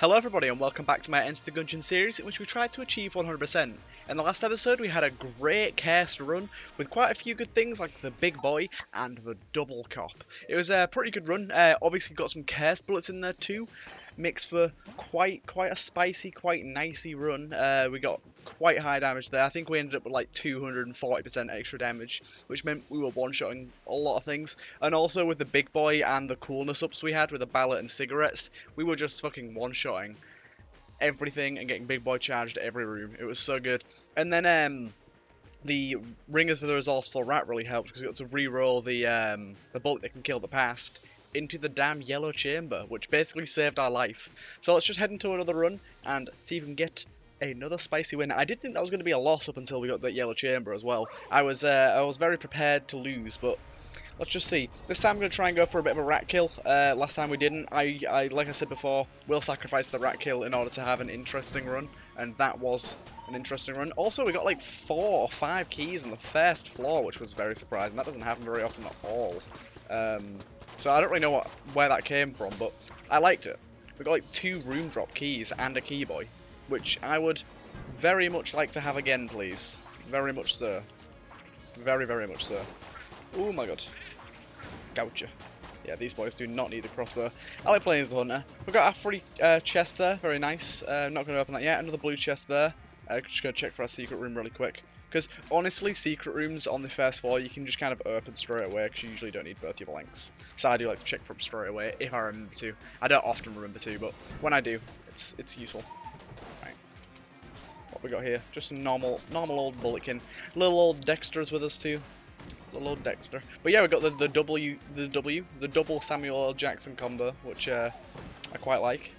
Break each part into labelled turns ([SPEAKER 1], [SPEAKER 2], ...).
[SPEAKER 1] Hello everybody and welcome back to my Enter the Gungeon series in which we tried to achieve 100%. In the last episode we had a great cast run with quite a few good things like the big boy and the double cop. It was a pretty good run, uh, obviously got some cast bullets in there too, mixed for quite quite a spicy, quite nicey run. Uh, we got quite high damage there. I think we ended up with like 240% extra damage, which meant we were one-shotting a lot of things. And also with the big boy and the coolness ups we had with the ballot and cigarettes, we were just fucking one-shotting everything and getting big boy charged every room. It was so good. And then um, the ringers for the resourceful rat really helped because we got to re-roll the um, the bullet that can kill the past into the damn yellow chamber, which basically saved our life. So let's just head into another run and see if we can get another spicy win. I did think that was going to be a loss up until we got that yellow chamber as well. I was uh, I was very prepared to lose, but let's just see. This time I'm going to try and go for a bit of a rat kill. Uh, last time we didn't. I, I like I said before, will sacrifice the rat kill in order to have an interesting run, and that was an interesting run. Also, we got like four or five keys on the first floor, which was very surprising. That doesn't happen very often at all. Um, so I don't really know what where that came from, but I liked it. We got like two room drop keys and a key boy, which I would very much like to have again, please. Very much so. Very, very much so. Oh my god. Gotcha. Yeah, these boys do not need a crossbow. I like playing as the hunter. We've got our free uh, chest there, very nice. Uh, not going to open that yet. Another blue chest there. Uh, just going to check for our secret room really quick. Because honestly, secret rooms on the first floor, you can just kind of open straight away because you usually don't need both your blanks. So I do like to check for them straight away if I remember to. I don't often remember to, but when I do, it's it's useful. Right. What we got here? Just a normal, normal old bulletkin. Little old Dexter's with us too. Little old Dexter. But yeah, we got the the W, the W, the double Samuel L. Jackson combo, which uh, I quite like.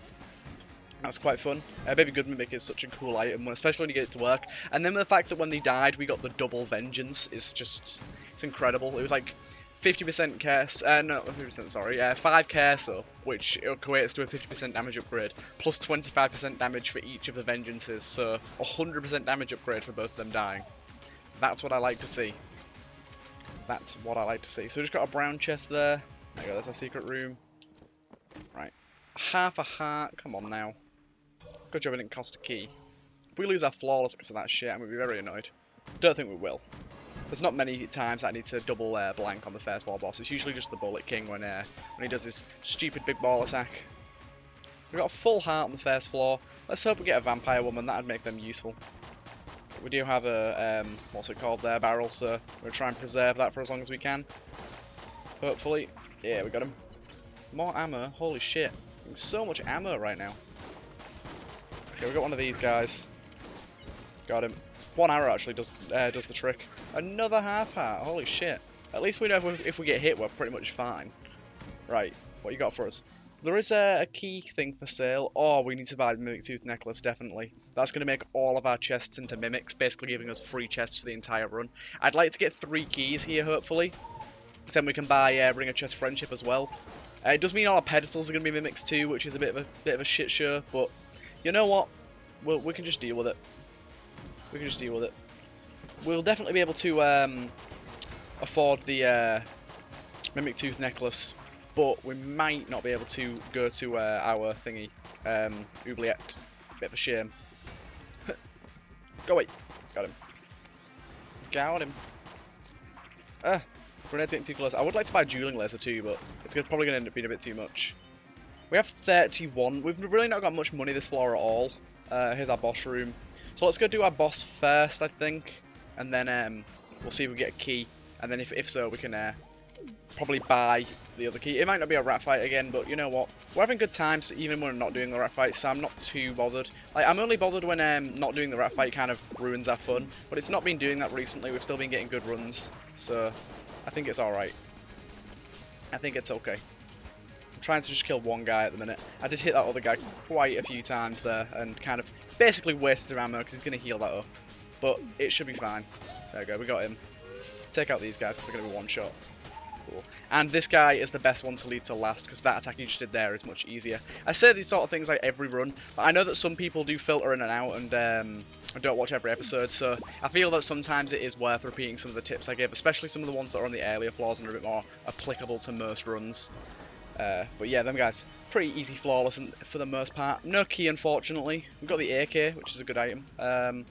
[SPEAKER 1] That's quite fun. Uh, Baby Good Mimic is such a cool item, especially when you get it to work. And then the fact that when they died, we got the double Vengeance is just, it's incredible. It was like 50% curse, uh, no, 50%, sorry, uh, 5 curse which equates to a 50% damage upgrade, plus 25% damage for each of the Vengeances, so 100% damage upgrade for both of them dying. That's what I like to see. That's what I like to see. So we just got a brown chest there. There you go, that's our secret room. Right. Half a heart, come on now. Good job it didn't cost a key. If we lose our flawless because of that shit, I'm going to be very annoyed. Don't think we will. There's not many times that I need to double uh, blank on the first floor boss. It's usually just the Bullet King when uh, when he does his stupid big ball attack. We've got a full heart on the first floor. Let's hope we get a Vampire Woman. That'd make them useful. We do have a, um, what's it called there, barrel, so we're to try and preserve that for as long as we can. Hopefully. Yeah, we got him. More ammo. Holy shit. So much ammo right now. Okay, we got one of these guys. Got him. One arrow actually does uh, does the trick. Another half heart. Holy shit. At least we know if we, if we get hit, we're pretty much fine. Right, what you got for us? There is a, a key thing for sale. Oh, we need to buy the Mimic Tooth Necklace, definitely. That's going to make all of our chests into Mimics, basically giving us free chests for the entire run. I'd like to get three keys here, hopefully. Then we can buy uh, Ring of Chest Friendship as well. Uh, it does mean all our pedestals are going to be Mimics too, which is a bit of a bit of a shit show, but you know what? We'll, we can just deal with it. We can just deal with it. We'll definitely be able to um, afford the uh, Mimic Tooth Necklace, but we might not be able to go to uh, our thingy, um, Oubliette. Bit of a shame. go away. Got him. Got him. Ah, grenade getting too close. I would like to buy a dueling laser too, but it's probably going to end up being a bit too much. We have 31. We've really not got much money this floor at all. Uh, here's our boss room. So let's go do our boss first, I think. And then um, we'll see if we get a key. And then if, if so, we can uh, probably buy the other key. It might not be a rat fight again, but you know what? We're having good times even when we're not doing the rat fight, so I'm not too bothered. Like, I'm only bothered when um, not doing the rat fight kind of ruins our fun. But it's not been doing that recently. We've still been getting good runs. So I think it's alright. I think it's okay. I'm trying to just kill one guy at the minute. I did hit that other guy quite a few times there and kind of basically wasted ammo because he's going to heal that up. But it should be fine. There we go, we got him. Let's take out these guys because they're going to be one shot. Cool. And this guy is the best one to leave to last because that attack you just did there is much easier. I say these sort of things like every run, but I know that some people do filter in and out and um, don't watch every episode, so I feel that sometimes it is worth repeating some of the tips I gave, especially some of the ones that are on the earlier floors and are a bit more applicable to most runs. Uh, but yeah, them guys, pretty easy, flawless for the most part. No key, unfortunately. We've got the AK, which is a good item. Um,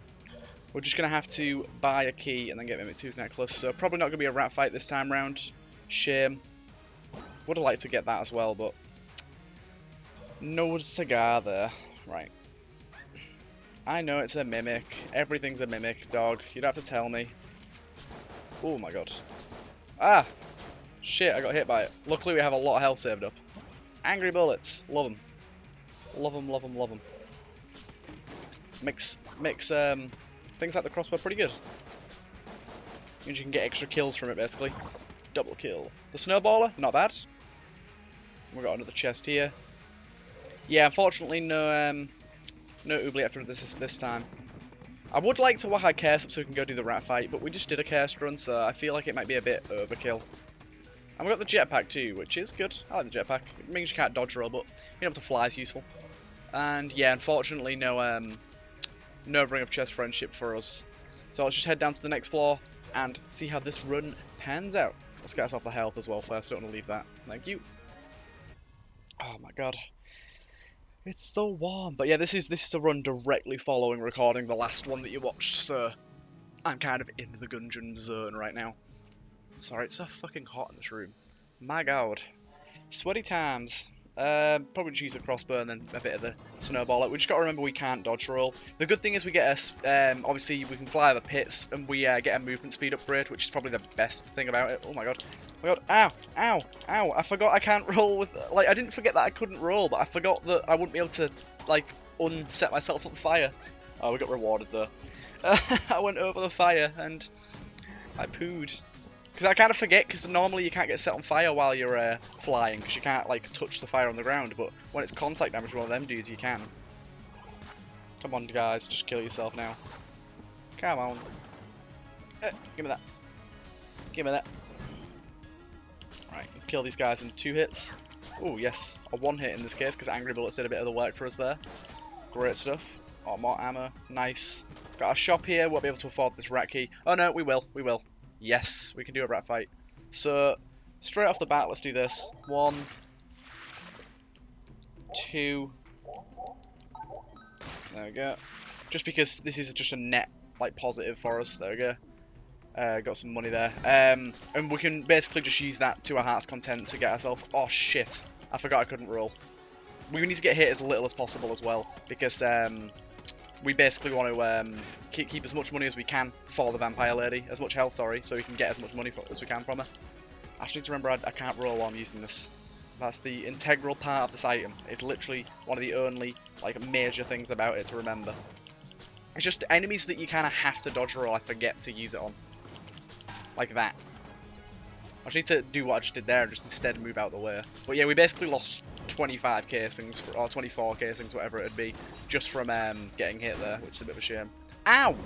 [SPEAKER 1] we're just going to have to buy a key and then get Mimic Tooth Necklace. So probably not going to be a rat fight this time round. Shame. Would have liked to get that as well, but no cigar there. Right. I know it's a mimic. Everything's a mimic, dog. You don't have to tell me. Oh my god. Ah! Shit, I got hit by it. Luckily we have a lot of health saved up. Angry bullets. Love them. Love them, love them, love them. Makes, makes um, things like the crossbow pretty good. Means you can get extra kills from it, basically. Double kill. The snowballer, not bad. We've got another chest here. Yeah, unfortunately, no um, no oubliette for this this time. I would like to whack our curse up so we can go do the rat fight, but we just did a curse run, so I feel like it might be a bit overkill. And we've got the jetpack too, which is good. I like the jetpack. It means you can't dodge roll, but being able to fly is useful. And yeah, unfortunately, no um, no ring of chest friendship for us. So let's just head down to the next floor and see how this run pans out. Let's get us off the health as well first. I don't want to leave that. Thank you. Oh my god. It's so warm. But yeah, this is this is a run directly following recording the last one that you watched, so I'm kind of in the Gungeon zone right now. Sorry, it's so fucking hot in this room. My god. Sweaty times. Uh, probably choose a crossbow and then a bit of the snowball. Like, We just got to remember we can't dodge roll. The good thing is we get a, um, obviously we can fly over pits and we uh, get a movement speed upgrade, which is probably the best thing about it. Oh my god. Oh my god. Ow, ow, ow. I forgot I can't roll with, like, I didn't forget that I couldn't roll, but I forgot that I wouldn't be able to, like, unset myself on fire. Oh, we got rewarded though. I went over the fire and I pooed. Because I kind of forget, because normally you can't get set on fire while you're uh, flying, because you can't, like, touch the fire on the ground, but when it's contact damage one of them dudes, you can. Come on, guys, just kill yourself now. Come on. Uh, give me that. Give me that. Right, kill these guys in two hits. Oh, yes, a one hit in this case, because Angry Bullets did a bit of the work for us there. Great stuff. Oh, more ammo. Nice. Got a shop here, we'll be able to afford this rat key. Oh no, we will, we will. Yes, we can do a rat fight. So, straight off the bat, let's do this. One, two. There we go. Just because this is just a net, like, positive for us. There we go. Uh, got some money there. Um, and we can basically just use that to our heart's content to get ourselves... Oh, shit. I forgot I couldn't roll. We need to get hit as little as possible as well, because um, we basically want to um, keep, keep as much money as we can for the vampire lady, as much health, sorry, so we can get as much money for, as we can from her. I just need to remember I, I can't roll while I'm using this. That's the integral part of this item. It's literally one of the only like major things about it to remember. It's just enemies that you kind of have to dodge roll, I forget to use it on. Like that. I just need to do what I just did there and just instead move out the way. But yeah, we basically lost 25 casings, for, or 24 casings, whatever it'd be, just from um, getting hit there, which is a bit of a shame. Ow!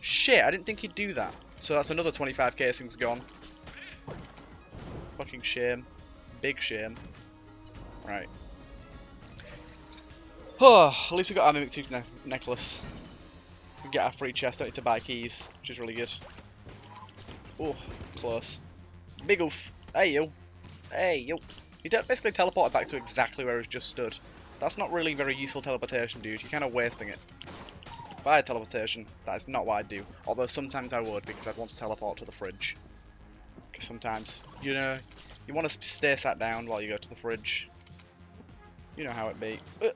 [SPEAKER 1] Shit, I didn't think he'd do that. So that's another 25 casings gone. Fucking shame. Big shame. Right. Oh, at least we got our Mimic Tooth ne necklace. We get our free chest, don't need to buy keys, which is really good. Oh, close. Big oof. Hey, yo. Hey, yo. He basically teleported back to exactly where he just stood. That's not really very useful teleportation, dude. You're kind of wasting it. Had teleportation, that is not what I'd do. Although sometimes I would, because I'd want to teleport to the fridge. Because sometimes, you know, you want to stay sat down while you go to the fridge. You know how it be. Uh,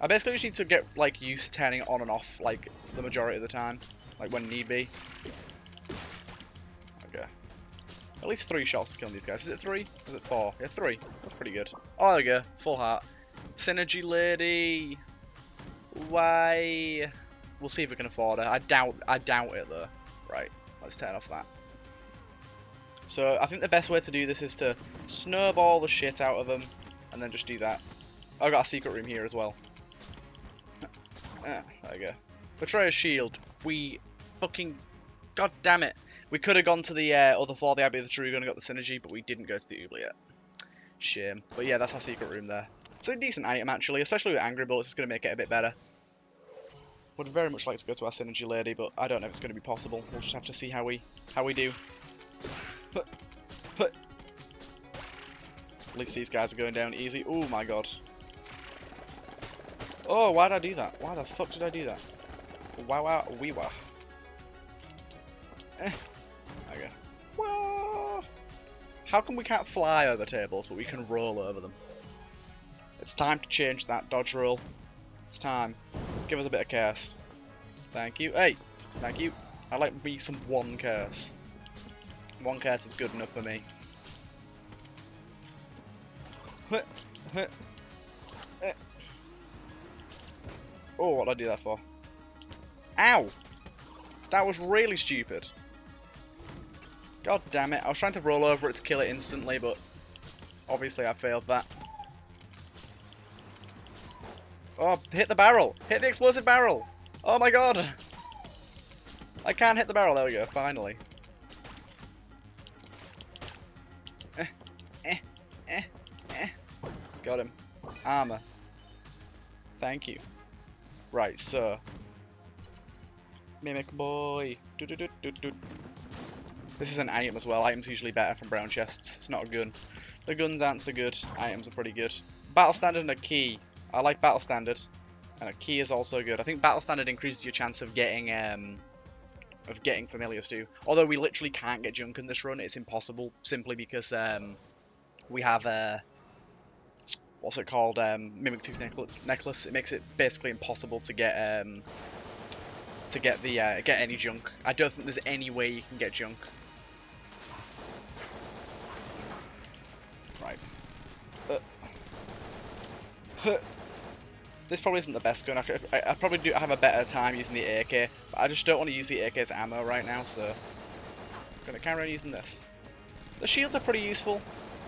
[SPEAKER 1] I basically just need to get, like, used to turning it on and off, like, the majority of the time. Like, when need be. At least three shots killing these guys. Is it three? Is it four? Yeah, three. That's pretty good. Oh, there we go. Full heart. Synergy lady. Why? We'll see if we can afford it. I doubt. I doubt it though. Right. Let's turn off that. So I think the best way to do this is to snowball the shit out of them, and then just do that. I've got a secret room here as well. Ah, there we go. Betrayer's shield. We fucking. God damn it. We could have gone to the uh, other floor, the Abbey of the True Gun, and got the synergy, but we didn't go to the Oubliette. Shame. But yeah, that's our secret room there. It's a decent item, actually, especially with Angry Bullets. It's going to make it a bit better. Would very much like to go to our Synergy Lady, but I don't know if it's going to be possible. We'll just have to see how we how we do. At least these guys are going down easy. Oh my god. Oh, why did I do that? Why the fuck did I do that? Wow, wow, wee wah. Eh. How come we can't fly over tables, but we can roll over them? It's time to change that dodge roll. It's time. Give us a bit of chaos. Thank you. Hey, thank you. I'd like me some one curse. One curse is good enough for me. Oh, what did I do that for? Ow! That was really stupid. God damn it. I was trying to roll over it to kill it instantly, but obviously I failed that. Oh, hit the barrel! Hit the explosive barrel! Oh my god! I can't hit the barrel. There we go, finally. Eh, eh, eh, eh. Got him. Armor. Thank you. Right, so. Mimic boy. Doo -doo -doo this is an item as well. Items usually better from brown chests. It's not a gun. The guns aren't so good. Items are pretty good. Battle standard and a key. I like battle standard. And a key is also good. I think battle standard increases your chance of getting um, of getting familiars too. Although we literally can't get junk in this run, it's impossible simply because um, we have a what's it called um, mimic tooth necklace. It makes it basically impossible to get um, to get the uh, get any junk. I don't think there's any way you can get junk. This probably isn't the best gun. I, could, I, I, probably do have a better time using the AK, but I just don't want to use the AK as ammo right now, so I'm gonna carry on using this. The shields are pretty useful,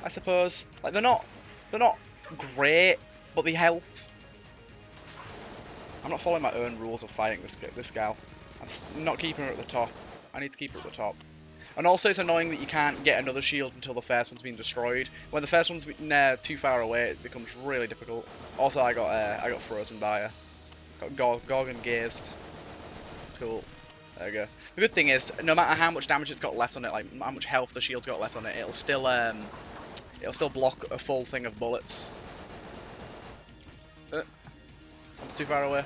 [SPEAKER 1] I suppose. Like they're not, they're not great, but they help. I'm not following my own rules of fighting this this gal. I'm not keeping her at the top. I need to keep her at the top. And also it's annoying that you can't get another shield until the first one's been destroyed. When the first one's nah, too far away, it becomes really difficult. Also, I got uh, I got frozen by her. Got and gazed. Cool. There we go. The good thing is, no matter how much damage it's got left on it, like how much health the shield's got left on it, it'll still um, it'll still block a full thing of bullets. Uh, I'm too far away.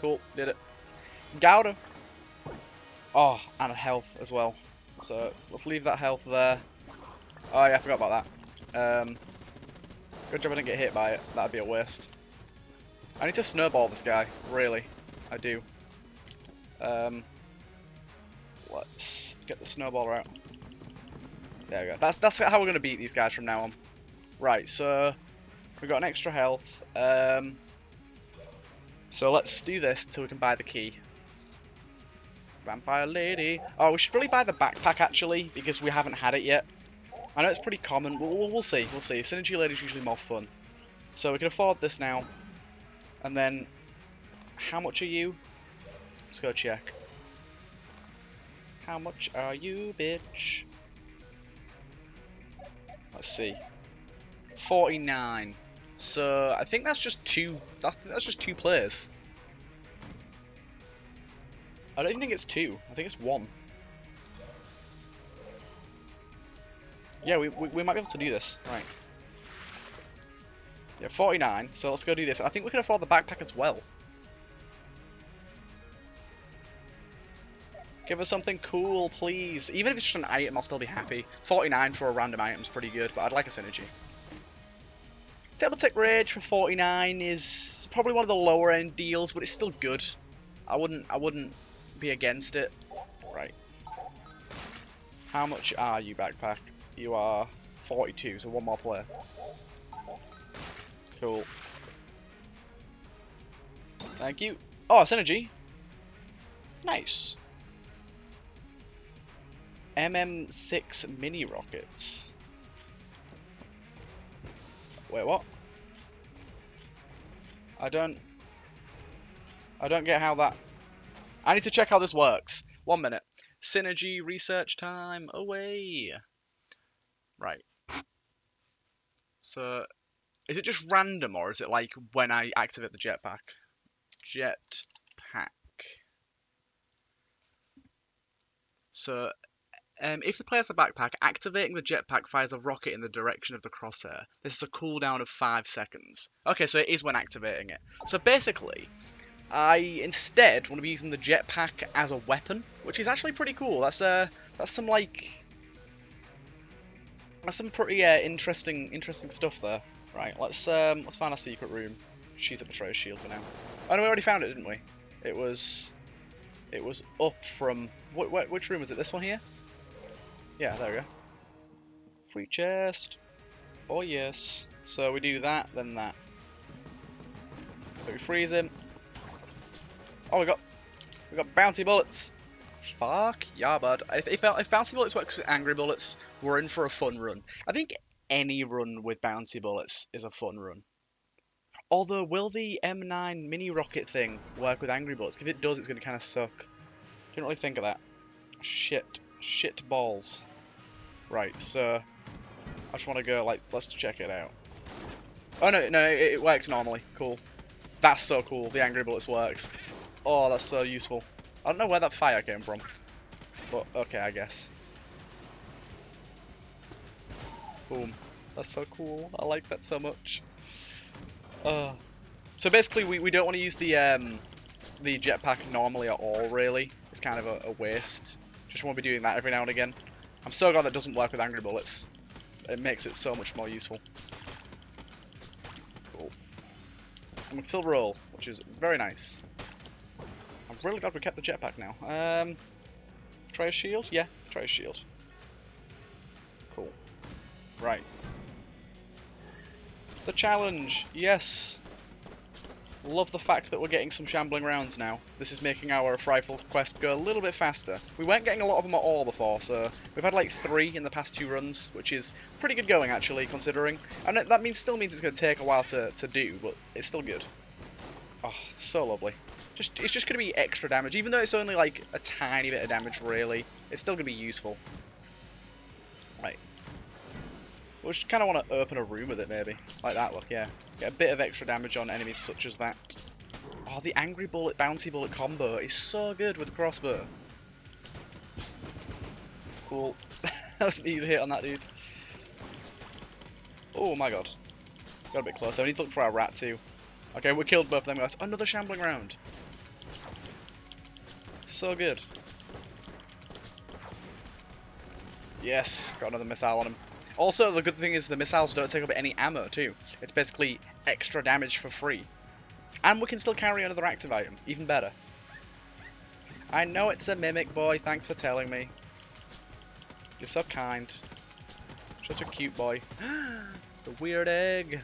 [SPEAKER 1] Cool, did it. Got. Oh, and health as well. So let's leave that health there. Oh yeah, I forgot about that. Um, good job I didn't get hit by it. That'd be a waste. I need to snowball this guy, really. I do. Um, let's get the snowballer out. There we go. That's, that's how we're going to beat these guys from now on. Right, so we've got an extra health. Um, so let's do this until we can buy the key. Vampire lady. Oh, we should really buy the backpack actually, because we haven't had it yet. I know it's pretty common. We'll, we'll, we'll see. We'll see. Synergy lady's usually more fun. So we can afford this now. And then, how much are you? Let's go check. How much are you, bitch? Let's see. 49. So I think that's just two. That's that's just two players. I don't even think it's two. I think it's one. Yeah, we, we, we might be able to do this. Right. Yeah, 49. So let's go do this. I think we can afford the backpack as well. Give us something cool, please. Even if it's just an item, I'll still be happy. 49 for a random item is pretty good, but I'd like a synergy. Table Tech Rage for 49 is probably one of the lower end deals, but it's still good. I wouldn't I wouldn't be against it. Right. How much are you, Backpack? You are 42, so one more player. Cool. Thank you. Oh, synergy. Nice. MM6 mini rockets. Wait, what? I don't... I don't get how that... I need to check how this works. One minute. Synergy research time away. Right. So, is it just random or is it like when I activate the jetpack? Jetpack. So, Um, if the player has a backpack, activating the jetpack fires a rocket in the direction of the crosshair. This is a cooldown of 5 seconds. Okay, so it is when activating it. So basically, I instead want to be using the jetpack as a weapon, which is actually pretty cool. That's uh, that's some like, that's some pretty uh, interesting, interesting stuff there. Right, let's um, let's find our secret room. She's at the shield for now. Oh no, we already found it, didn't we? It was, it was up from. What, what, which room was it? This one here? Yeah, there we go. Free chest. Oh yes. So we do that, then that. So we freeze him. Oh, we got we got bouncy bullets. Fuck yeah, bud. If, if, if bouncy bullets works with angry bullets, we're in for a fun run. I think any run with bouncy bullets is a fun run. Although, will the M9 mini rocket thing work with angry bullets? If it does, it's going to kind of suck. Didn't really think of that. Shit. Shit balls. Right, so... I just want to go, like, let's check it out. Oh, no, no, it, it works normally. Cool. That's so cool. The angry bullets works. Oh, that's so useful. I don't know where that fire came from. But, okay, I guess. Boom. That's so cool. I like that so much. Uh, so basically, we, we don't want to use the um, the jetpack normally at all, really. It's kind of a, a waste. Just want to be doing that every now and again. I'm so glad that doesn't work with angry bullets. It makes it so much more useful. Cool. We can still roll, which is very nice. Really glad we kept the jetpack now. Um, try a shield? Yeah, try a shield. Cool. Right. The challenge, yes. Love the fact that we're getting some shambling rounds now. This is making our rifle quest go a little bit faster. We weren't getting a lot of them at all before, so we've had like three in the past two runs, which is pretty good going actually, considering. And that means still means it's going to take a while to, to do, but it's still good. Oh, so lovely. Just It's just going to be extra damage, even though it's only like a tiny bit of damage really. It's still going to be useful. Right. We just kind of want to open a room with it, maybe. Like that, look, yeah. Get a bit of extra damage on enemies such as that. Oh, the Angry Bullet Bouncy Bullet combo is so good with crossbow. Cool. that was an easy hit on that dude. Oh my god. Got a bit closer. We need to look for our rat too. Okay, we killed both of them guys. Another shambling round. So good. Yes, got another missile on him. Also, the good thing is the missiles don't take up any ammo too. It's basically extra damage for free. And we can still carry another active item, even better. I know it's a mimic boy, thanks for telling me. You're so kind. Such a cute boy. the weird egg.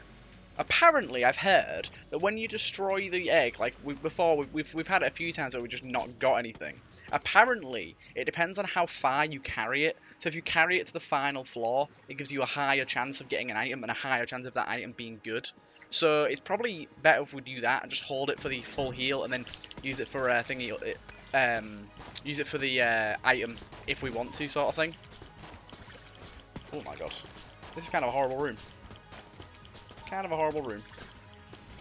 [SPEAKER 1] Apparently, I've heard that when you destroy the egg, like we, before, we've, we've had it a few times where we've just not got anything. Apparently, it depends on how far you carry it. So if you carry it to the final floor, it gives you a higher chance of getting an item and a higher chance of that item being good. So it's probably better if we do that and just hold it for the full heal and then use it for a uh, thingy, um, use it for the uh, item if we want to, sort of thing. Oh my god, this is kind of a horrible room. Kind of a horrible room.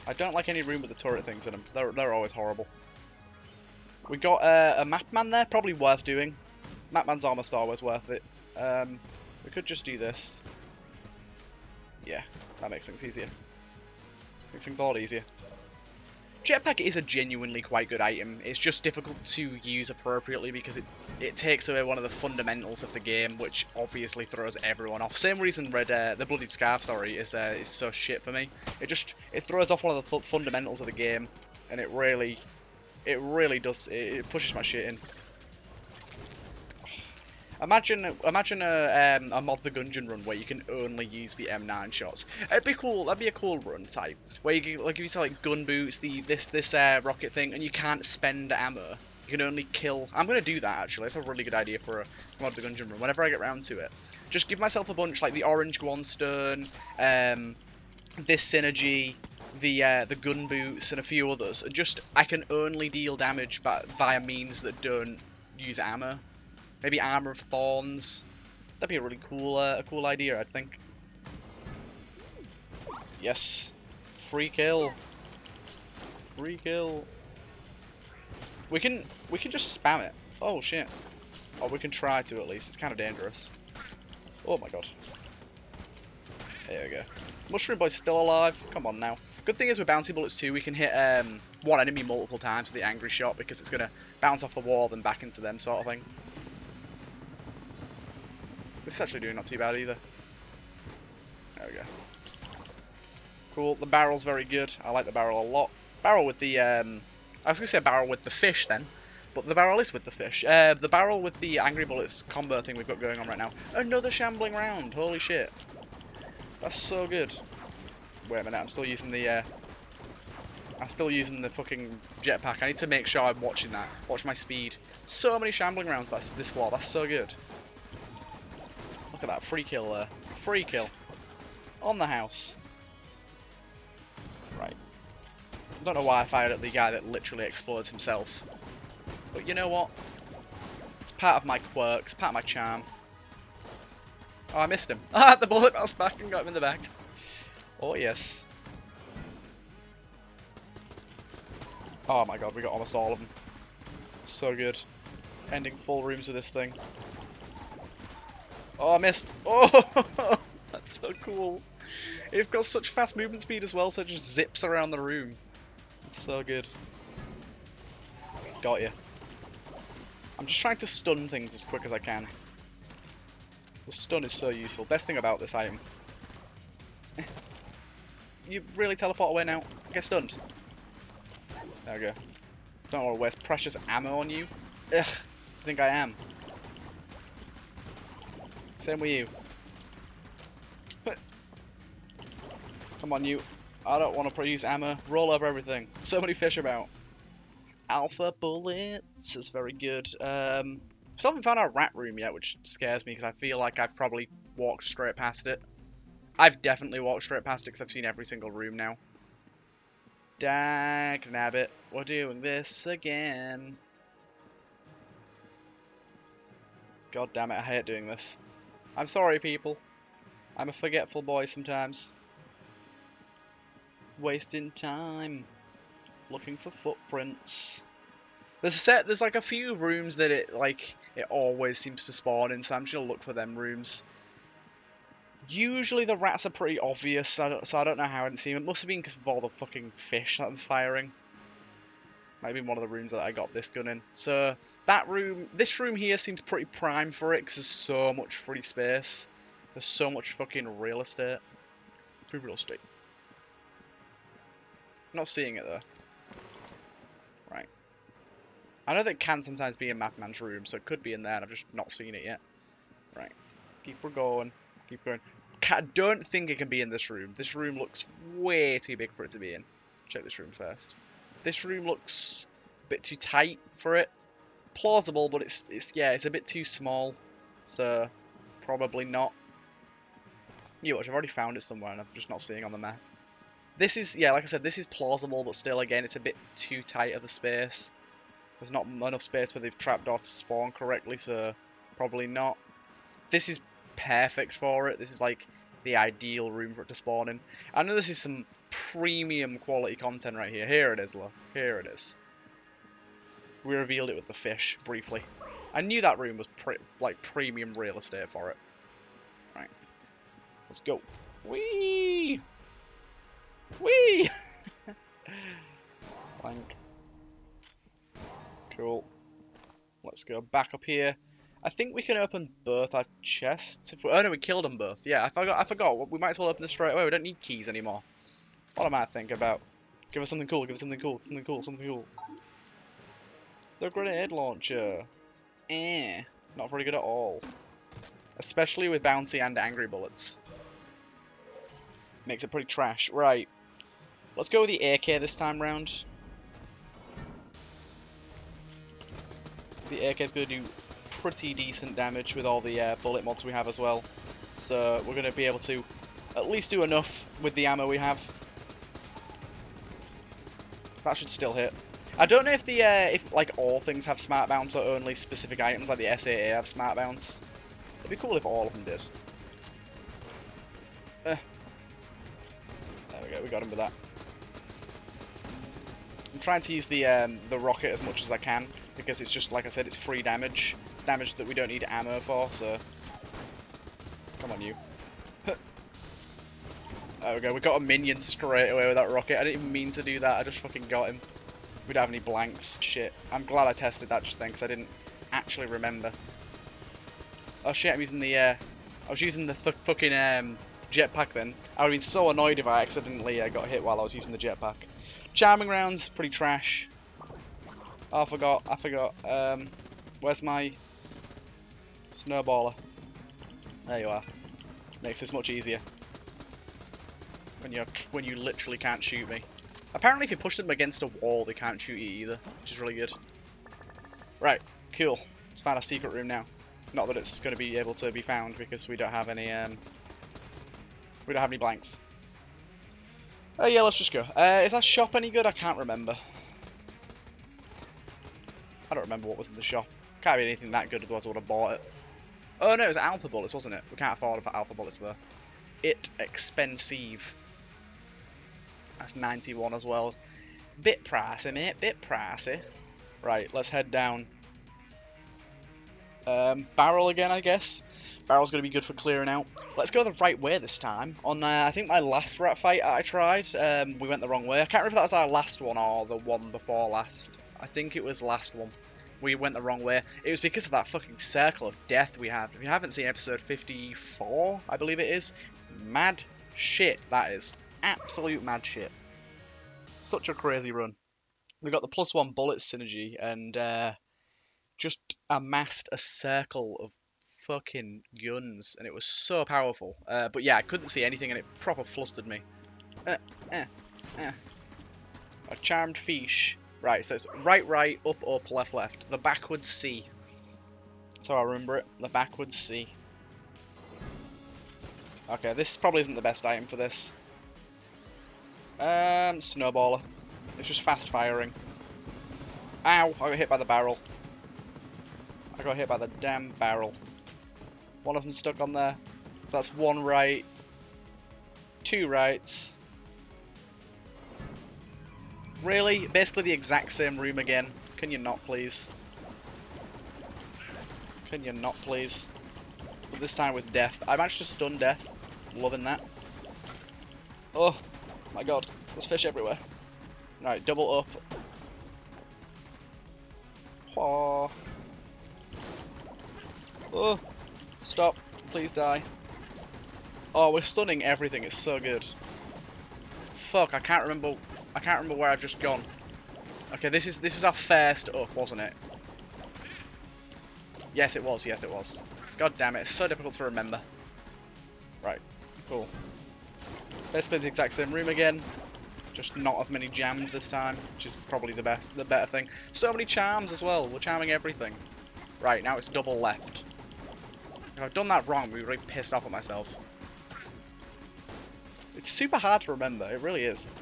[SPEAKER 1] I don't like any room with the turret things in them. They're, they're always horrible. We got uh, a map man there, probably worth doing. Map man's almost always worth it. Um, we could just do this. Yeah, that makes things easier. Makes things a lot easier. Jetpack is a genuinely quite good item. It's just difficult to use appropriately because it, it takes away one of the fundamentals of the game, which obviously throws everyone off. Same reason Red, uh, the Bloody Scarf, sorry, is uh, is so shit for me. It just it throws off one of the fundamentals of the game, and it really, it really does. It, it pushes my shit in. Imagine, imagine a, um, a mod the Gungeon run where you can only use the M9 shots. It'd be cool. That'd be a cool run type where you can, like, if you say like gun boots, the this this uh, rocket thing, and you can't spend ammo. You can only kill. I'm gonna do that actually. That's a really good idea for a mod the Gungeon run. Whenever I get round to it, just give myself a bunch like the orange Guon Stone, um, this synergy, the uh, the gun boots, and a few others. Just I can only deal damage but via means that don't use ammo. Maybe Armor of Thorns. That'd be a really cool, uh, a cool idea, I think. Yes. Free kill. Free kill. We can, we can just spam it. Oh shit. Or we can try to at least. It's kind of dangerous. Oh my god. There we go. Mushroom Boy's still alive. Come on now. Good thing is with Bouncy Bullets too, we can hit um, one enemy multiple times with the Angry Shot because it's going to bounce off the wall and back into them sort of thing. This is actually doing not too bad either. There we go. Cool. The barrel's very good. I like the barrel a lot. Barrel with the... Um, I was going to say barrel with the fish then. But the barrel is with the fish. Uh, the barrel with the Angry Bullets combo thing we've got going on right now. Another shambling round. Holy shit. That's so good. Wait a minute, I'm still using the, uh, I'm still using the fucking jetpack. I need to make sure I'm watching that. Watch my speed. So many shambling rounds that's this floor. That's so good. Look at that. Free kill there. Free kill. On the house. Right. I Don't know why I fired at the guy that literally explodes himself. But you know what? It's part of my quirks, part of my charm. Oh, I missed him. Ah, the bullet bounced back and got him in the back. Oh, yes. Oh my god, we got almost all of them. So good. Ending full rooms with this thing. Oh, I missed. Oh, that's so cool. It's got such fast movement speed as well, so it just zips around the room. It's so good. Got you. I'm just trying to stun things as quick as I can. The stun is so useful. Best thing about this item. you really teleport away now? Get stunned. There we go. Don't want to waste precious ammo on you. Ugh, I think I am. Same with you. Come on, you. I don't want to use ammo. Roll over everything. So many fish about. Alpha bullets is very good. Um, Still haven't found our rat room yet, which scares me because I feel like I've probably walked straight past it. I've definitely walked straight past it because I've seen every single room now. Dag nabbit, we're doing this again. God damn it, I hate doing this. I'm sorry, people. I'm a forgetful boy sometimes. Wasting time. Looking for footprints. There's a set. There's like a few rooms that it like it always seems to spawn in, so I'm just gonna look for them rooms. Usually the rats are pretty obvious, so I don't, so I don't know how I didn't see them. It must have been because of all the fucking fish that I'm firing. Maybe one of the rooms that I got this gun in. So that room, this room here seems pretty prime for it because there's so much free space. There's so much fucking real estate. Free real estate. not seeing it though. Right. I know that can sometimes be in Mathman's room, so it could be in there, and I've just not seen it yet. Right. Keep going. Keep going. I don't think it can be in this room. This room looks way too big for it to be in. Check this room first. This room looks a bit too tight for it. Plausible, but it's, it's yeah, it's a bit too small. So, probably not. You watch, I've already found it somewhere, and I'm just not seeing on the map. This is, yeah, like I said, this is plausible, but still, again, it's a bit too tight of the space. There's not enough space for the trapdoor to spawn correctly, so probably not. This is perfect for it. This is like the ideal room for it to spawn in. I know this is some premium quality content right here. Here it is, look. Here it is. We revealed it with the fish, briefly. I knew that room was pre like premium real estate for it. Right. Let's go. Whee! Whee! Plank. Cool. Let's go back up here. I think we can open both our chests. If we, oh no, we killed them both. Yeah, I forgot. I forgot. We might as well open this straight away. We don't need keys anymore. What am I thinking about? Give us something cool. Give us something cool. Something cool. Something cool. The grenade launcher. Eh. Not very good at all. Especially with bouncy and angry bullets. Makes it pretty trash. Right. Let's go with the AK this time round. the AK is going to do pretty decent damage with all the uh, bullet mods we have as well. So we're going to be able to at least do enough with the ammo we have. That should still hit. I don't know if the uh, if like all things have smart bounce or only specific items like the SAA have smart bounce. It'd be cool if all of them did. Uh. There we go, we got him with that. I'm trying to use the um, the rocket as much as I can because it's just like I said, it's free damage. It's damage that we don't need ammo for. So come on, you. There we go. We got a minion straight away with that rocket. I didn't even mean to do that. I just fucking got him. We don't have any blanks. Shit. I'm glad I tested that just then because I didn't actually remember. Oh shit! I'm using the. Uh, I was using the th fucking um, jetpack then. I would have been so annoyed if I accidentally uh, got hit while I was using the jetpack. Charming rounds, pretty trash. Oh, I forgot, I forgot. Um, where's my snowballer? There you are. Makes this much easier. When you when you literally can't shoot me. Apparently if you push them against a wall, they can't shoot you either, which is really good. Right, cool. Let's find a secret room now. Not that it's going to be able to be found because we don't have any um, we don't have any blanks. Oh yeah, let's just go. Uh, is that shop any good? I can't remember. I don't remember what was in the shop. Can't be anything that good, otherwise I would have bought it. Oh no, it was Alpha Bullets, wasn't it? We can't afford for Alpha Bullets though. It expensive. That's 91 as well. Bit pricey, mate. Bit pricey. Right, let's head down. Um, barrel again, I guess. Barrel's going to be good for clearing out. Let's go the right way this time. On, uh, I think my last rat fight I tried, um, we went the wrong way. I can't remember if that was our last one or the one before last. I think it was last one. We went the wrong way. It was because of that fucking circle of death we had. If you haven't seen episode 54, I believe it is, mad shit that is. Absolute mad shit. Such a crazy run. We got the plus one bullet synergy and uh, just amassed a circle of fucking guns, and it was so powerful. Uh, but yeah, I couldn't see anything, and it proper flustered me. Uh, uh, uh. A charmed fish. Right, so it's right, right, up, up, left, left. The backwards C. That's how I remember it. The backwards C. Okay, this probably isn't the best item for this. Um, snowballer. It's just fast firing. Ow! I got hit by the barrel. I got hit by the damn barrel. One of them stuck on there. So that's one right, two rights. Really? Basically the exact same room again. Can you not, please? Can you not, please? But this time with death. I managed to stun death. Loving that. Oh, my god. There's fish everywhere. Right, double up. Oh. Oh. Stop. Please die. Oh, we're stunning everything. It's so good. Fuck, I can't remember. I can't remember where I've just gone. Okay, this is this was our first up, wasn't it? Yes, it was. Yes, it was. God damn it! It's so difficult to remember. Right. Cool. Basically the exact same room again. Just not as many jammed this time, which is probably the best, the better thing. So many charms as well. We're charming everything. Right, now it's double left. If I've done that wrong, be really pissed off at myself. It's super hard to remember, it really is.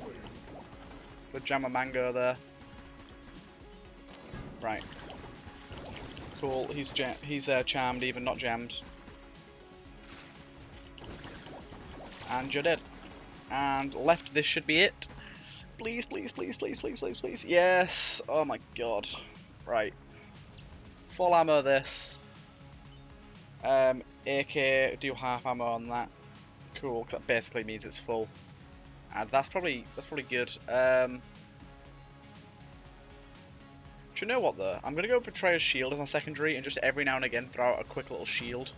[SPEAKER 1] The Jammer Mango there. Right. Cool, he's he's uh, charmed even, not jammed. And you're dead. And left, this should be it. Please, please, please, please, please, please, please. Yes! Oh my god. Right. Full ammo this. Um, AK, do half ammo on that. Cool, because that basically means it's full. And that's probably that's probably good. Um, do you know what though? I'm gonna go Betrayer's Shield as my secondary, and just every now and again throw out a quick little shield.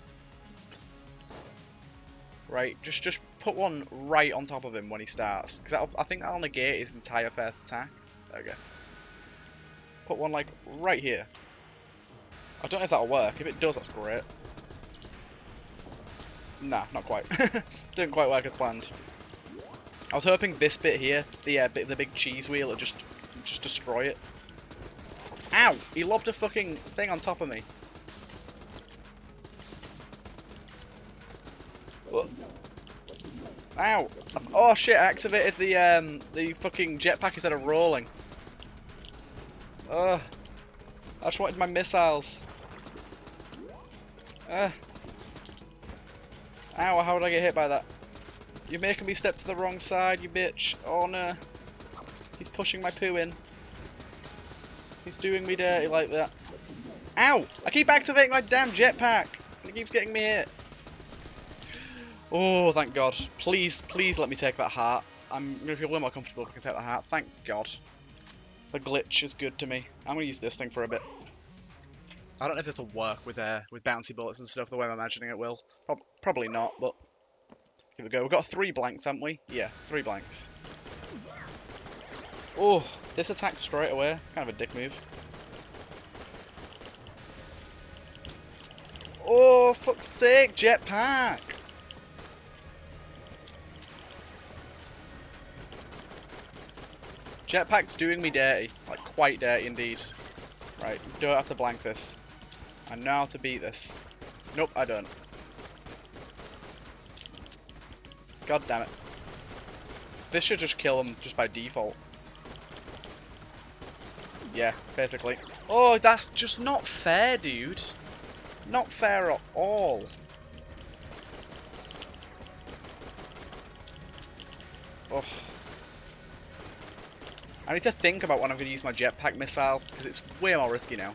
[SPEAKER 1] Right, just just put one right on top of him when he starts, because I think that'll negate his entire first attack. Okay. Put one like right here. I don't know if that'll work. If it does, that's great. Nah, not quite. Didn't quite work as planned. I was hoping this bit here, the uh, bit, the big cheese wheel, would just just destroy it. Ow! He lobbed a fucking thing on top of me. Ow! Oh shit! I activated the um the fucking jetpack instead of rolling. Ugh. I just wanted my missiles. Uh. Ow, how did I get hit by that? You're making me step to the wrong side, you bitch. Oh no. He's pushing my poo in. He's doing me dirty like that. Ow! I keep activating my damn jetpack! And it keeps getting me hit. Oh, thank God. Please, please let me take that heart. I'm going to feel way more comfortable if I can take that heart. Thank God. The glitch is good to me. I'm going to use this thing for a bit. I don't know if this will work with uh, with bouncy bullets and stuff the way I'm imagining it will. Pro probably not, but here we go. We've got three blanks, haven't we? Yeah, three blanks. Oh, this attack straight away. Kind of a dick move. Oh, fuck's sake, jetpack! Jetpack's doing me dirty. Like, quite dirty indeed. Right, don't have to blank this. I know how to beat this. Nope, I don't. God damn it. This should just kill him just by default. Yeah, basically. Oh, that's just not fair, dude. Not fair at all. Oh. I need to think about when I'm going to use my jetpack missile, because it's way more risky now.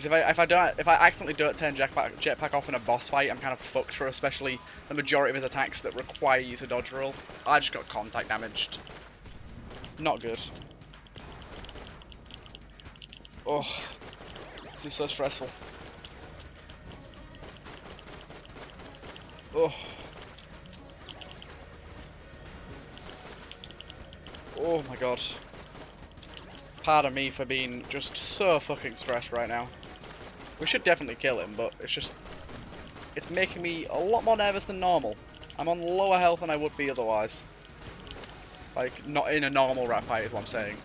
[SPEAKER 1] Because if I if I don't if I accidentally don't turn jetpack jetpack off in a boss fight, I'm kind of fucked for especially the majority of his attacks that require use of dodge roll. I just got contact damaged. It's not good. Oh, this is so stressful. Oh. Oh my god. Pardon me for being just so fucking stressed right now. We should definitely kill him, but it's just... It's making me a lot more nervous than normal. I'm on lower health than I would be otherwise. Like, not in a normal rat fight is what I'm saying.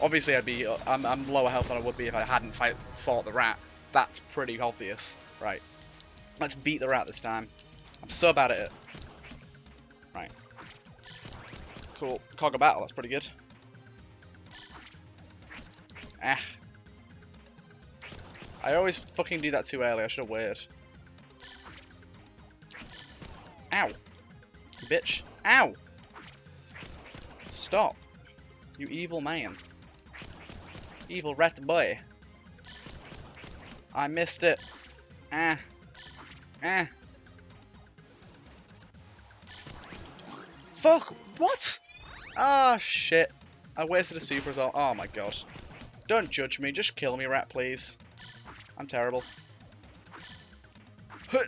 [SPEAKER 1] Obviously, I'd be... I'm, I'm lower health than I would be if I hadn't fight, fought the rat. That's pretty obvious. Right. Let's beat the rat this time. I'm so bad at it. Right. Cool. Cog of battle, that's pretty good. Ah. I always fucking do that too early, I should have waited. Ow. Bitch. Ow! Stop. You evil man. Evil rat boy. I missed it. Ah. Ah. Fuck! What? Ah, oh, shit. I wasted a super well. Oh my god. Don't judge me, just kill me, rat, please. I'm terrible.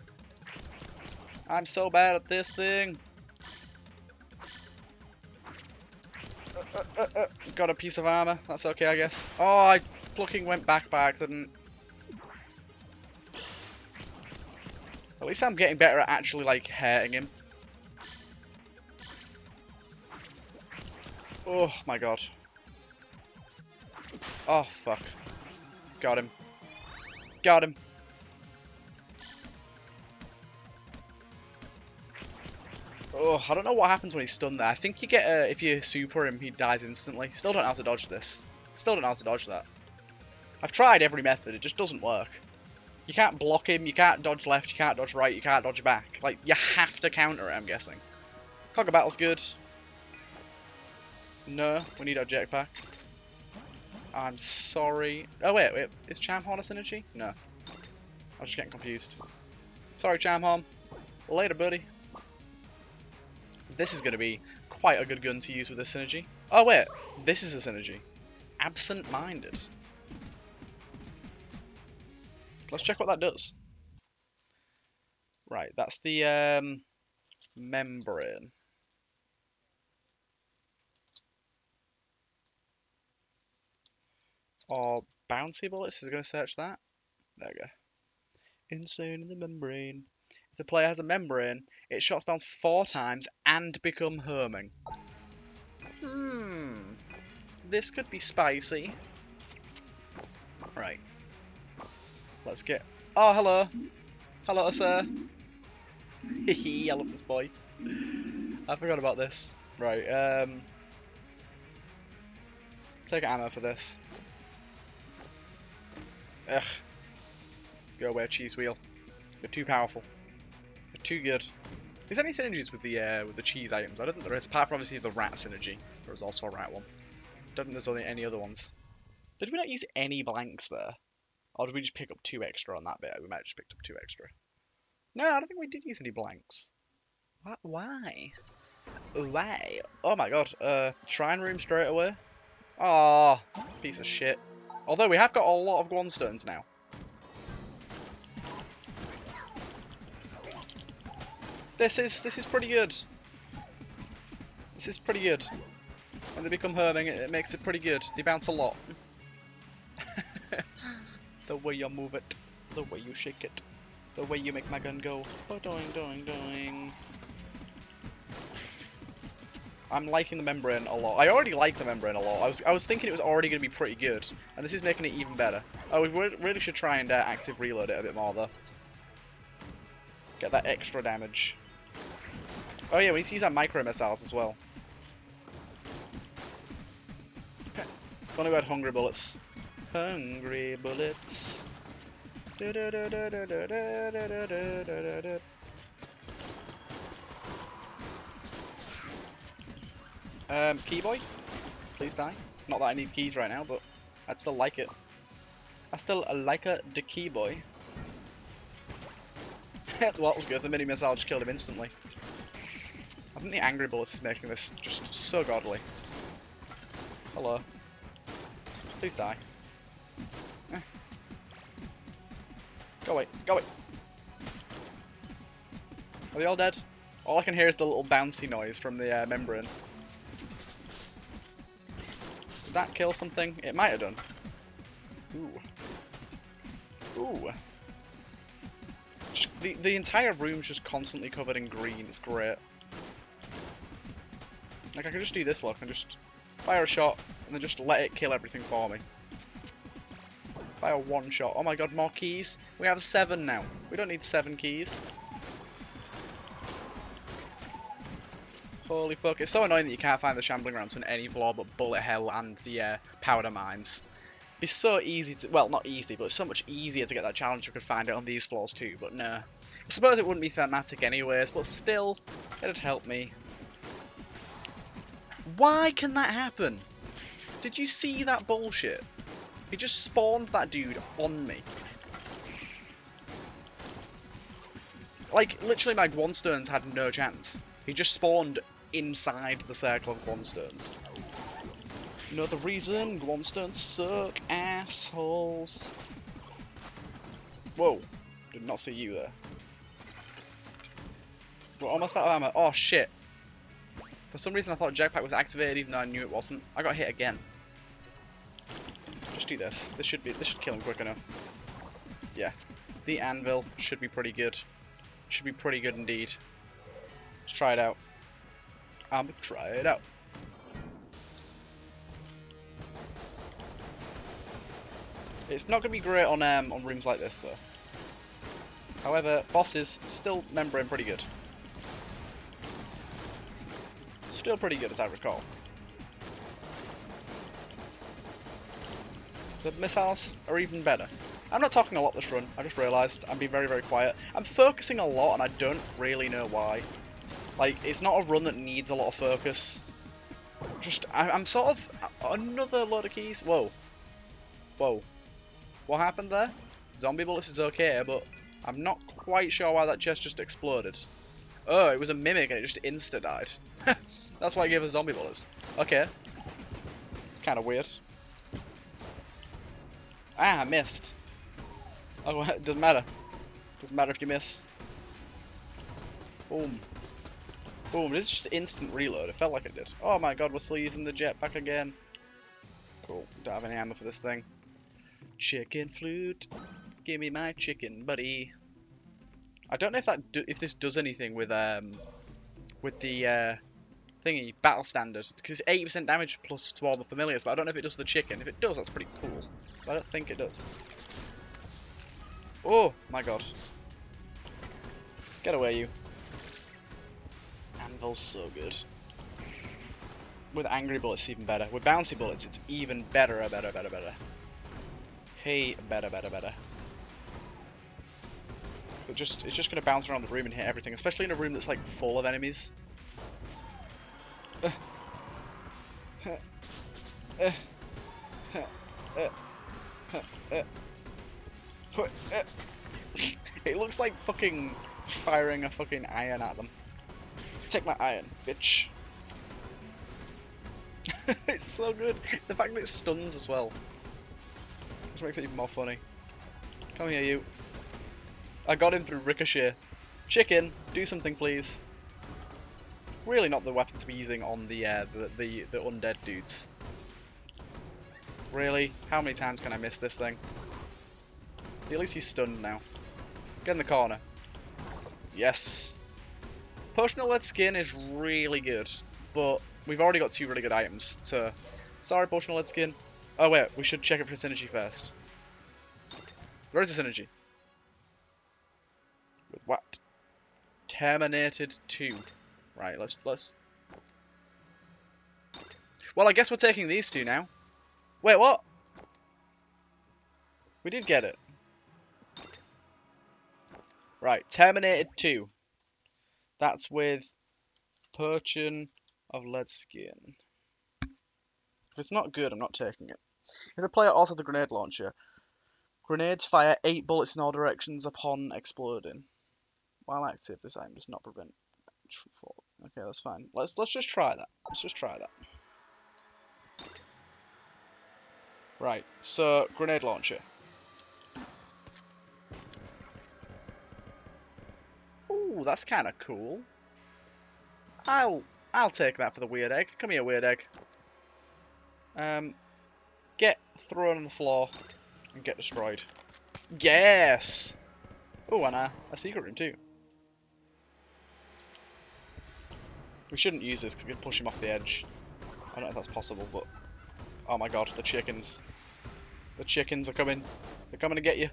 [SPEAKER 1] I'm so bad at this thing. Uh, uh, uh, got a piece of armor. That's okay, I guess. Oh, I fucking went back by accident. At least I'm getting better at actually, like, hurting him. Oh my god. Oh, fuck. Got him. Got him. Oh, I don't know what happens when he's stunned there. I think you get, uh, if you super him, he dies instantly. Still don't know how to dodge this. Still don't know how to dodge that. I've tried every method, it just doesn't work. You can't block him, you can't dodge left, you can't dodge right, you can't dodge back. Like, you have to counter it, I'm guessing. Cog of Battle's good. No, we need our jetpack. I'm sorry. Oh, wait, wait. Is Horn a synergy? No. I was just getting confused. Sorry, Charm Horn. Later, buddy. This is going to be quite a good gun to use with this synergy. Oh, wait. This is a synergy. Absent-minded. Let's check what that does. Right, that's the um, membrane. Or bouncy bullets is going to search that. There we go. Insane in the membrane. If the player has a membrane, it shot spells four times and become homing. Hmm. This could be spicy. Right. Let's get... Oh, hello. Hello, sir. Hehe, I love this boy. I forgot about this. Right, um... Let's take ammo for this. Ugh. Go away, cheese wheel. You're too powerful. You're too good. Is there any synergies with the uh, with the cheese items? I don't think there is, apart from obviously the rat synergy. There was also a rat one. Don't think there's only any other ones. Did we not use any blanks there? Or did we just pick up two extra on that bit? We might have just picked up two extra. No, I don't think we did use any blanks. What? Why? Why? Oh my god. Uh, shrine room straight away. Ah, piece of shit. Although we have got a lot of Guon Stones now. This is this is pretty good. This is pretty good. When they become homing, it, it makes it pretty good. They bounce a lot. the way you move it, the way you shake it, the way you make my gun go. Oh, doing, doing, doing. I'm liking the membrane a lot. I already like the membrane a lot. I was I was thinking it was already going to be pretty good, and this is making it even better. Oh, we re really should try and uh, active reload it a bit more though. Get that extra damage. Oh yeah, we need to use our micro missiles as well. If only hungry bullets. Hungry bullets. Um, Keyboy, please die. Not that I need keys right now, but I'd still like it. I still like a the Keyboy. well, that was good. The mini missile just killed him instantly. I think the angry bullets is making this just so godly. Hello. Please die. Eh. Go away. Go away. Are they all dead? All I can hear is the little bouncy noise from the uh, membrane. That kill something? It might have done. Ooh. Ooh. Just, the, the entire room's just constantly covered in green. It's great. Like, I can just do this, look, and just fire a shot, and then just let it kill everything for me. Fire one shot. Oh my god, more keys. We have seven now. We don't need seven keys. Holy fuck, it's so annoying that you can't find the shambling grounds in any floor but bullet hell and the uh, powder mines. It'd be so easy to, well not easy, but it's so much easier to get that challenge if we could find it on these floors too, but no. I suppose it wouldn't be thematic anyways, but still, it'd help me. Why can that happen? Did you see that bullshit? He just spawned that dude on me. Like, literally my Guon Stones had no chance. He just spawned inside the circle of Guon Stones. Another reason Guon Stones suck, assholes. Whoa, did not see you there. We're almost out of ammo. Oh shit. For some reason I thought jetpack was activated even though I knew it wasn't. I got hit again. Just do this. This should be this should kill him quick enough. Yeah. The anvil should be pretty good. Should be pretty good indeed. Let's try it out. I'm gonna try it out. It's not gonna be great on um, on rooms like this though. However, bosses still membrane pretty good. Still pretty good as I recall. The missiles are even better. I'm not talking a lot this run, I just realised I'm being very very quiet. I'm focusing a lot and I don't really know why. Like, it's not a run that needs a lot of focus. Just, I, am sort of, another load of keys. Whoa. Whoa. What happened there? Zombie bullets is okay, but I'm not quite sure why that chest just exploded. Oh, it was a mimic and it just insta-died. That's why I gave us zombie bullets. Okay. It's kind of weird. Ah, I missed. Oh, it doesn't matter. Doesn't matter if you miss. Boom. Boom, this is just instant reload. It felt like it did. Oh my god, we're still using the jetpack again. Cool. Don't have any ammo for this thing. Chicken flute. Give me my chicken, buddy. I don't know if that do, if this does anything with um with the uh, thingy battle standard because it's 80% damage plus to all the familiars, but I don't know if it does the chicken. If it does, that's pretty cool. But I don't think it does. Oh my god! Get away, you. Anvil's so good. With angry bullets, even better. With bouncy bullets, it's even better, better, better, better. Hey, better, better, better. So just it's just gonna bounce around the room and hit everything, especially in a room that's like full of enemies. It looks like fucking firing a fucking iron at them. Take my iron, bitch. it's so good. The fact that it stuns as well. Which makes it even more funny. Come here, you. I got him through ricochet. Chicken, do something please. It's really not the weapon to be using on the, uh, the, the, the undead dudes. Really? How many times can I miss this thing? At least he's stunned now. Get in the corner. Yes. Potion of Lead Skin is really good, but we've already got two really good items, so... Sorry, Potion of Lead Skin. Oh wait, we should check it for synergy first. Where's the synergy? With what? Terminated 2. Right, let's... let's... Well, I guess we're taking these two now. Wait, what? We did get it. Right, Terminated 2. That's with Potion of Lead Skin. If it's not good, I'm not taking it. If the player also has the grenade launcher, grenades fire 8 bullets in all directions upon exploding. While active, this item does not prevent Okay, that's fine. Let's let's just try that. Let's just try that. Right, so grenade launcher. Ooh, that's kind of cool. I'll I'll take that for the weird egg. Come here, weird egg. Um, get thrown on the floor and get destroyed. Yes. Oh, and a, a secret room too. We shouldn't use this because we can push him off the edge. I don't know if that's possible, but oh my god, the chickens. The chickens are coming. They're coming to get you.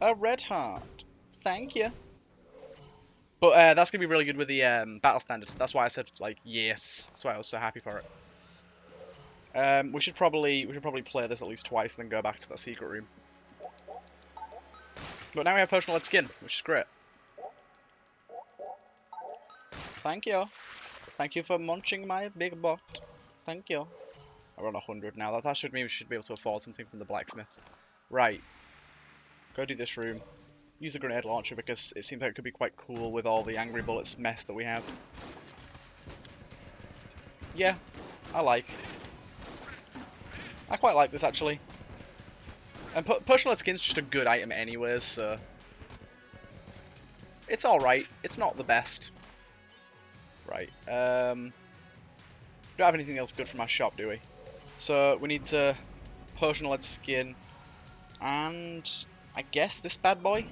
[SPEAKER 1] A red heart. Thank you. But uh, that's gonna be really good with the um, battle standard. That's why I said like yes. That's why I was so happy for it. Um, we should probably we should probably play this at least twice and then go back to that secret room. But now we have potion lead skin, which is great. Thank you. Thank you for munching my big butt. Thank you. We're on 100 now. That, that should mean we should be able to afford something from the blacksmith. Right. Go do this room use a grenade launcher because it seems like it could be quite cool with all the angry bullets mess that we have. Yeah, I like. I quite like this actually. And personal skin's just a good item anyways, so... It's alright. It's not the best. Right, um... We don't have anything else good from our shop, do we? So, we need to... Potion lead skin. And... I guess this bad boy?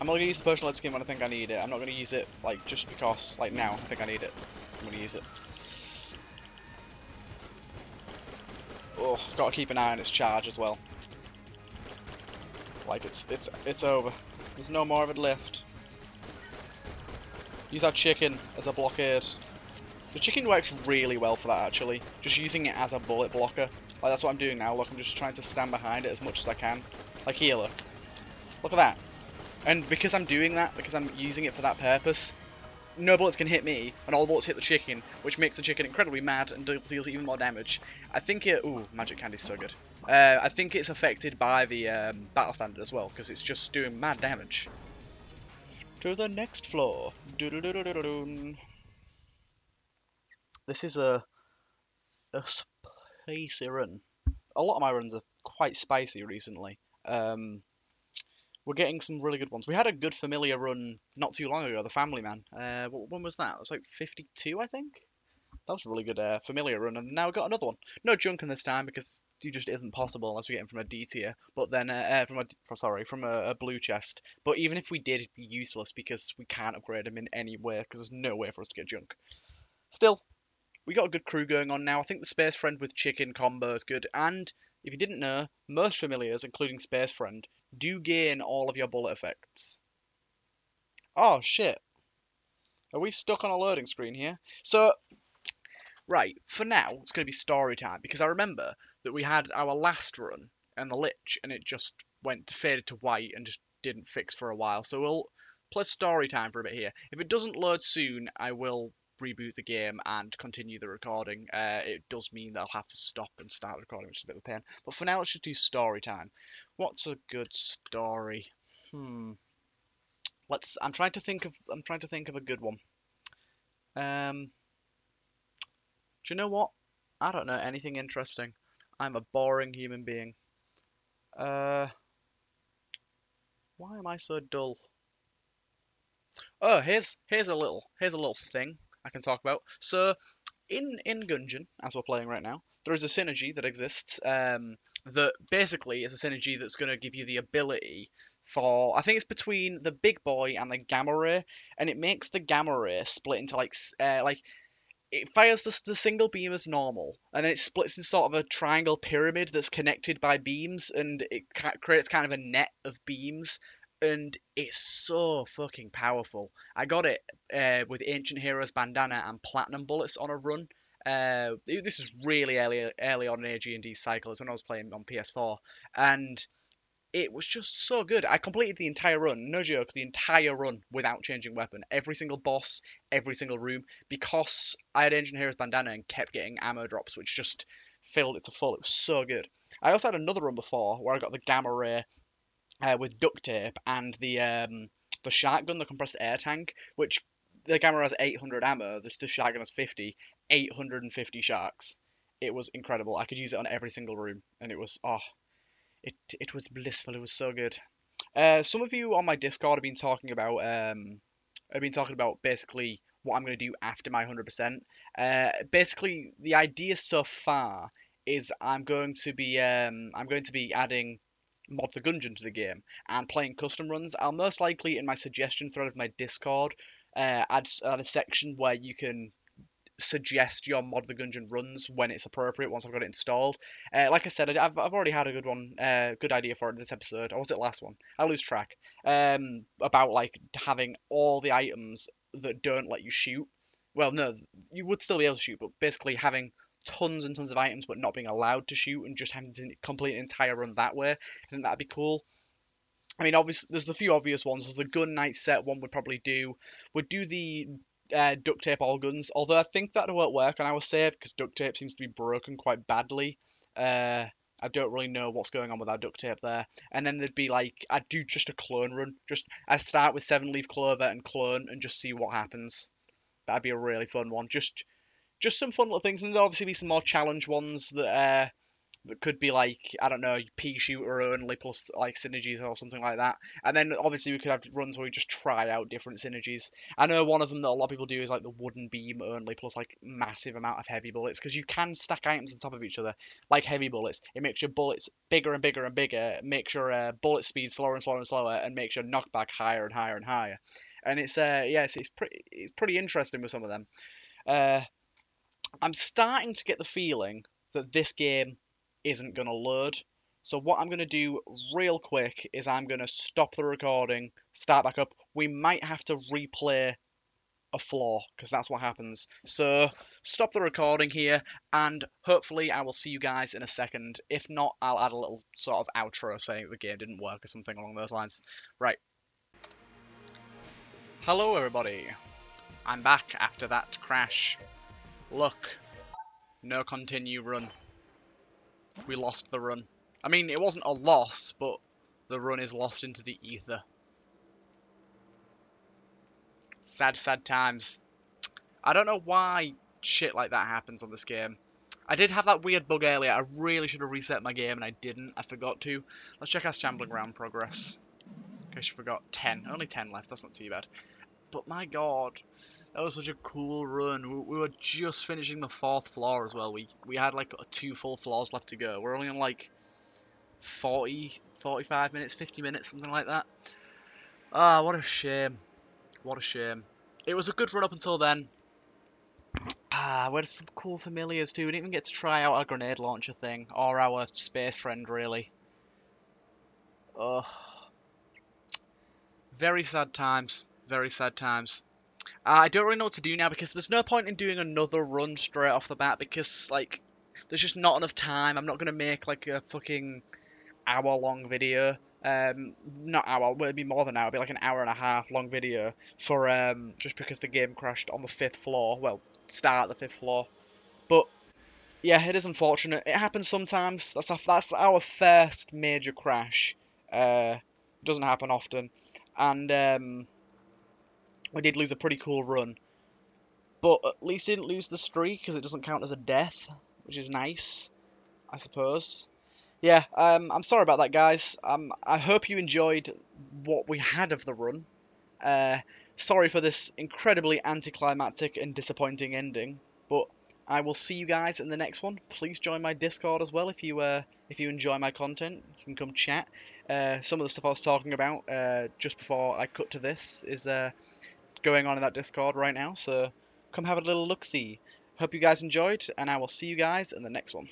[SPEAKER 1] I'm not to use the potion lead skin when I think I need it. I'm not to use it, like, just because, like, now I think I need it. I'm to use it. Oh, got to keep an eye on its charge as well. Like, it's, it's, it's over. There's no more of it left. Use our chicken as a blockade. The chicken works really well for that, actually. Just using it as a bullet blocker. Like, that's what I'm doing now. Look, I'm just trying to stand behind it as much as I can. Like here, look. Look at that. And because I'm doing that, because I'm using it for that purpose, no bullets can hit me, and all bullets hit the chicken, which makes the chicken incredibly mad and deals even more damage. I think it... Ooh, magic candy's so good. Uh, I think it's affected by the um, battle standard as well, because it's just doing mad damage. To the next floor. This is a, a spicy run. A lot of my runs are quite spicy recently. Um, we're getting some really good ones. We had a good familiar run not too long ago, the Family Man. Uh, when was that? It was like 52, I think. That was a really good uh, familiar run, and now we've got another one. No Junkan this time because it just isn't possible unless we get him from a D tier. But then, uh, uh, from a sorry, from a, a, blue chest. But even if we did, it'd be useless because we can't upgrade him in any way because there's no way for us to get junk. Still, we got a good crew going on now. I think the Space Friend with Chicken combo is good. And if you didn't know, most familiars, including Space Friend, do gain all of your bullet effects. Oh, shit. Are we stuck on a loading screen here? So, right, for now, it's going to be story time, because I remember that we had our last run and the Lich, and it just went faded to white and just didn't fix for a while. So we'll play story time for a bit here. If it doesn't load soon, I will reboot the game and continue the recording. Uh, it does mean that I'll have to stop and start recording, which is a bit of a pain. But for now, let's just do story time. What's a good story? Hmm. Let's. I'm trying to think of. I'm trying to think of a good one. Um. Do you know what? I don't know anything interesting. I'm a boring human being. Uh. Why am I so dull? Oh, here's here's a little here's a little thing I can talk about. So, in in Gungeon, as we're playing right now, there is a synergy that exists. Um, that basically is a synergy that's going to give you the ability for I think it's between the big boy and the gamma ray, and it makes the gamma ray split into like uh, like it fires the, the single beam as normal, and then it splits in sort of a triangle pyramid that's connected by beams, and it creates kind of a net of beams and it's so fucking powerful. I got it uh, with Ancient Heroes Bandana and Platinum Bullets on a run. Uh, this is really early, early on in AG&D cycle. It's when I was playing on PS4, and it was just so good. I completed the entire run, no joke, the entire run without changing weapon. Every single boss, every single room, because I had Ancient Heroes Bandana and kept getting ammo drops, which just filled it to full. It was so good. I also had another run before where I got the Gamma Ray uh, with duct tape and the um, the shotgun, the compressed air tank, which the camera has 800 ammo, the, the shotgun has 50, 850 sharks. It was incredible. I could use it on every single room, and it was oh, it it was blissful. It was so good. Uh, some of you on my Discord have been talking about um, have been talking about basically what I'm going to do after my 100%. Uh, basically, the idea so far is I'm going to be um, I'm going to be adding mod the Gungeon to the game and playing custom runs, I'll most likely in my suggestion thread of my Discord uh, add, add a section where you can suggest your mod the Gungeon runs when it's appropriate once I've got it installed. Uh, like I said, I've, I've already had a good one, uh, good idea for it this episode. Or was it last one? I lose track. Um, about like having all the items that don't let you shoot. Well, no, you would still be able to shoot, but basically having tons and tons of items but not being allowed to shoot and just having to complete an entire run that way. I think that'd be cool. I mean, obviously, there's a few obvious ones. There's the Gunknight set one would probably do. Would do the uh, duct tape all guns, although I think that won't work on our save because duct tape seems to be broken quite badly. Uh, I don't really know what's going on with our duct tape there. And then there'd be like, I'd do just a clone run. Just I start with seven leaf clover and clone and just see what happens. That'd be a really fun one. Just just some fun little things, and there'll obviously be some more challenge ones that uh, that could be like I don't know, pea shooter only plus like synergies or something like that. And then obviously we could have runs where we just try out different synergies. I know one of them that a lot of people do is like the wooden beam only plus like massive amount of heavy bullets because you can stack items on top of each other like heavy bullets. It makes your bullets bigger and bigger and bigger, makes your uh, bullet speed slower and slower and slower, and makes your knockback higher and higher and higher. And it's uh yes, it's pretty it's pretty interesting with some of them. Uh, I'm starting to get the feeling that this game isn't going to load. So what I'm going to do real quick is I'm going to stop the recording, start back up. We might have to replay a floor because that's what happens. So stop the recording here and hopefully I will see you guys in a second. If not, I'll add a little sort of outro saying the game didn't work or something along those lines. Right. Hello everybody. I'm back after that crash. Look. No continue run. We lost the run. I mean, it wasn't a loss, but the run is lost into the ether. Sad, sad times. I don't know why shit like that happens on this game. I did have that weird bug earlier. I really should have reset my game and I didn't. I forgot to. Let's check our Shambling Ground progress. In case you forgot. 10. Only 10 left. That's not too bad. But my god, that was such a cool run. We, we, were just finishing the fourth floor as well. We we had like two full floors left to go. We're only on like 40, 45 minutes, 50 minutes, something like that. Ah, what a shame. What a shame. It was a good run up until then. Ah, we had some cool familiars too. We didn't even get to try out our grenade launcher thing, or our space friend, really. Ugh. Very sad times very sad times. Uh, I don't really know what to do now because there's no point in doing another run straight off the bat because like there's just not enough time. I'm not gonna make like a fucking hour long video Um, not hour, it'd be more than an hour, it'd be like an hour and a half long video for um, just because the game crashed on the fifth floor. Well, start the fifth floor. But yeah, it is unfortunate. It happens sometimes. That's our, that's our first major crash. Uh, doesn't happen often, and um, we did lose a pretty cool run. But at least didn't lose the streak because it doesn't count as a death, which is nice, I suppose. Yeah, um, I'm sorry about that, guys. Um, I hope you enjoyed what we had of the run. Uh, sorry for this incredibly anticlimactic and disappointing ending, but I will see you guys in the next one. Please join my Discord as well if you uh, if you enjoy my content. You can come chat. Uh, some of the stuff I was talking about uh, just before I cut to this is uh, going on in that Discord right now. So come have a little look see. Hope you guys enjoyed, and I will see you guys in the next one.